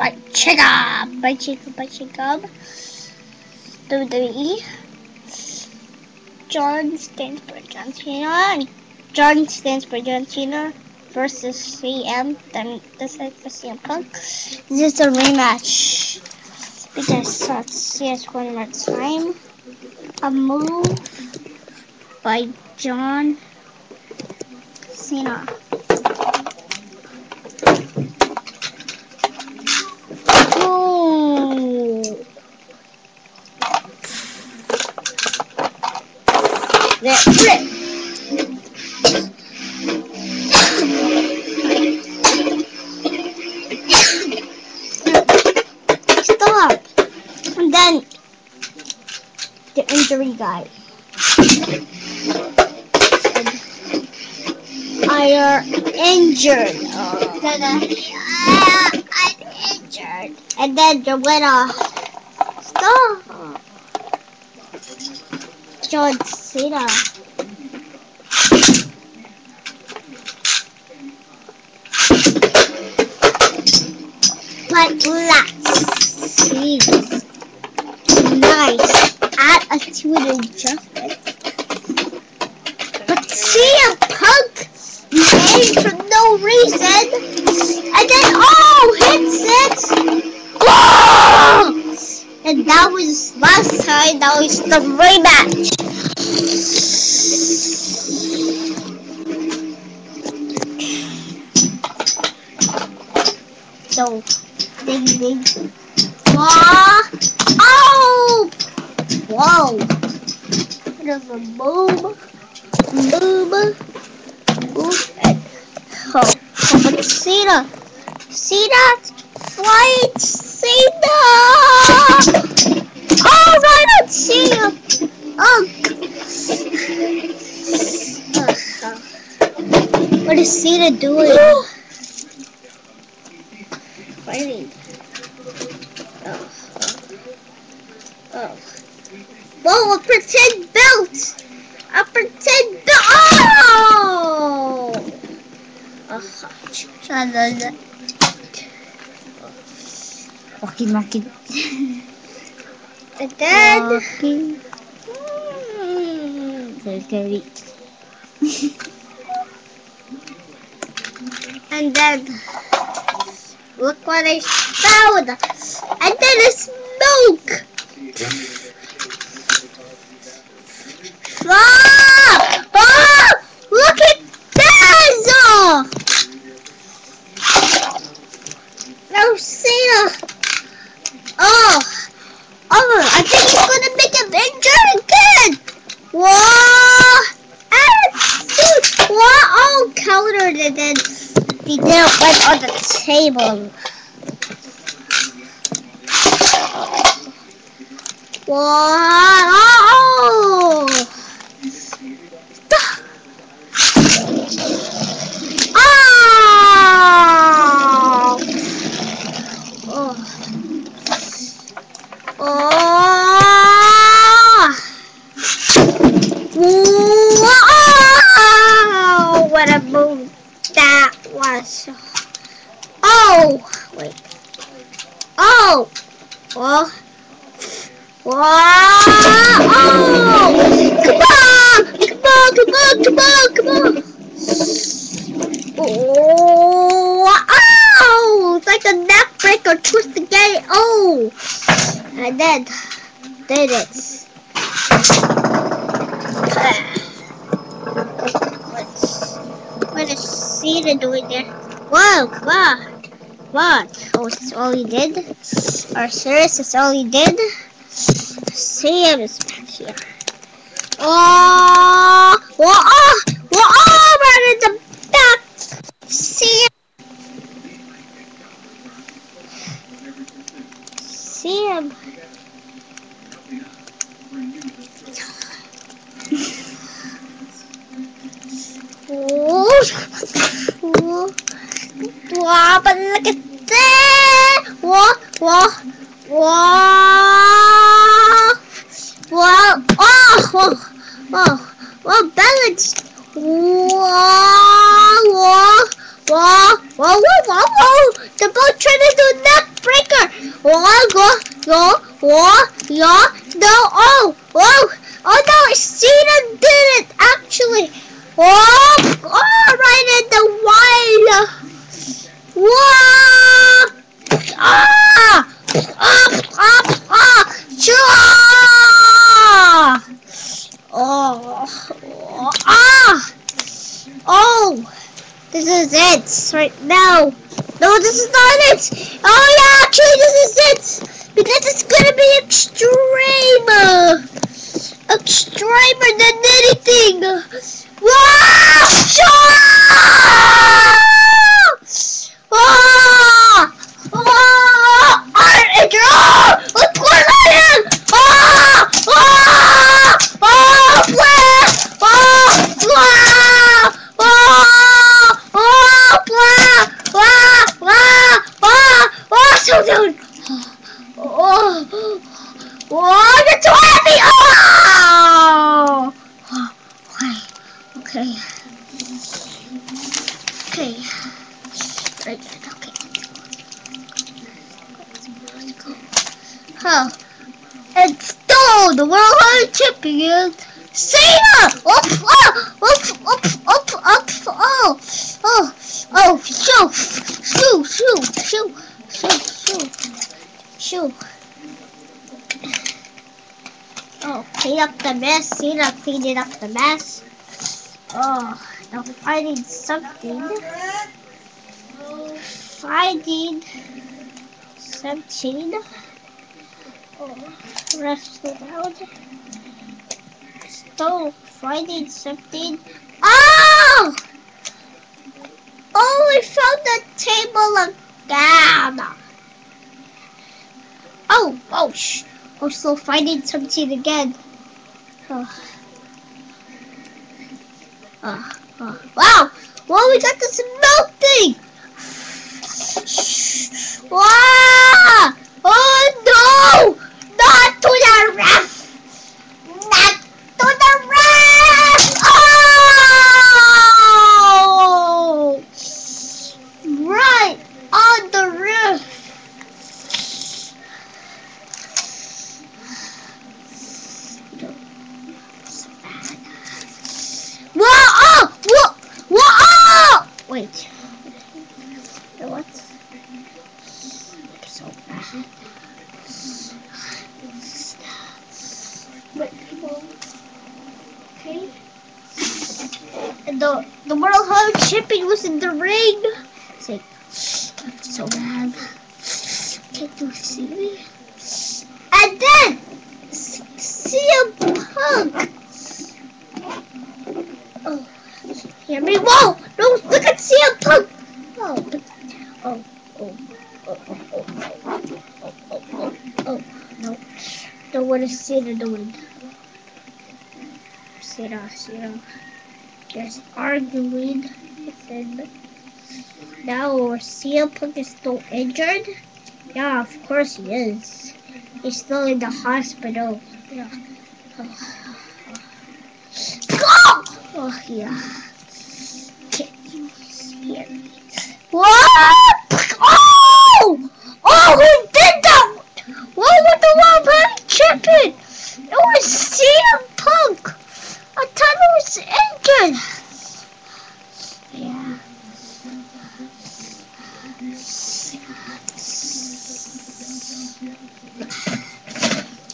by Jacob. By Jacob. By Jacob. WWE. John stands for John Cena. John stands for John Cena versus CM. Then this is for CM Punk. This is a rematch. Because see it one more time. A move by John Cena. Oh. That's it. Stop. And then the injury guy. Are injured. Then, uh, I'm injured. And then the winner. Stop. John Cena. But let's see. Nice. Add a to an adjustment. But see a Punk made for no reason. And then, oh, hits it. And that was last time. That was the rematch. So, ding ding. Whoa! Oh! Whoa! There's a boom. Boom. Boom. And, oh, see that? See that? Flight Cena! Oh, right on Cena! Oh! What is Cena doing? Fighting. Oh. Oh. oh. Whoa, a pretend belt! A pretend belt! Oh! Oh, shalala. Monkey, monkey. And then... Monkey. Hmm. Very scary. And then... Look what I found! And then a smoke! Ah! Ah! Look at this! Oh! No, Cena! Oh! Oh, I think he's gonna make him injured again! Whoa! Ah, dude, What? Countered and then he didn't went on the table. Whoa! Ah! Oh. Oh! Wow! What a move that was. Oh! Wait. Oh! Oh! Wow! Oh! Come on! Come on! Come on! Come on! Come on! Oh! Oh! It's like a neck breaker. Twist again. Oh! And then did it. What's what is Cena doing there? Whoa! What? What? Oh, is this all he did? Are serious? That's all he did? Sam is back here. Oh! Oh! Right in the back! Sam! Sam! Oh! Oh! Wow, but look at that! Whoa! Whoa! Whoa! Whoa! Oh! Whoa! Whoa! Whoa! Balance! Whoa! Whoa! Whoa! Whoa! Whoa! Whoa! Whoa! The boat trying to do neck break! Yeah? No, oh, oh, oh no, Cena did it, actually. Oh, oh, right in the wire. Whoa! Ah! Ah! Ah! Ah! Oh, oh, ah! Oh! This is it right now. No, this is not it. Oh yeah, actually this is it. Because it's gonna be extreme. Extremer than anything. Wow! Ah! Ah! Ah! Ah! Let's go lion! Ah! Ah! Ah! Blah! Ah! Blah! Ah! Ah! Blah! Blah! Blah! Ah! Ah! So down! Oh! Oh! You're too! Oh! Okay. Okay. Okay. Right, okay. Huh. And stole the world hard champion. Cena! Up, up, up, up, up, up, oh, oh, oh, shoo, shoo, shoo, shoo, shoo, shoo, shoo. Oh, clean up the mess. Cena cleaning up the mess. Oh, now finding something. Finding something. Oh, rest around. Still finding something. Oh! Oh, we found the table again. Oh, oh, shh. Oh, still finding something again. Oh. Uh, uh, wow! Wow, we got this milk thing! Wow! Oh no! Not to the ref! Not to the ref! Oh! Right on the roof! Whoa! Oh! Whoa! Whoa! Oh! Wait. What? So bad. Wait, people. Okay. And the the world hard shipping was in the ring. It's like so bad. Can't you see me? And then CM Punk. Oh, hear me? Whoa! No, look at CM Punk. Oh, but, oh, oh, oh, oh, oh, oh, oh, oh, oh, oh, no. Don't want to see the doing. Sarah, Sarah. Just arguing. And now CM Punk is still injured. Yeah, of course he is. He's still in the hospital. Yeah. Oh. Oh, yeah. What? Oh! Oh, who did that? What was the World Heavy Champion? It was CM Punk. I thought he was injured.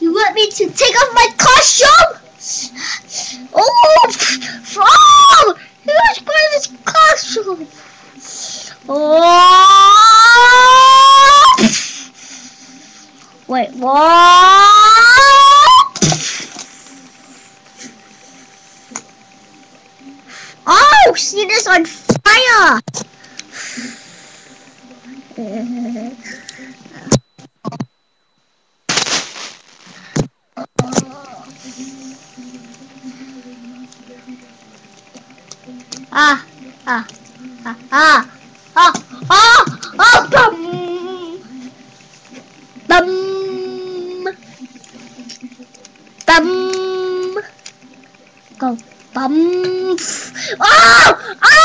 You want me to take off my costume? Oh! Oh! Here's by this costume. Oh! Wait, what? à à à à à à à bầm bầm bầm cầu bầm à à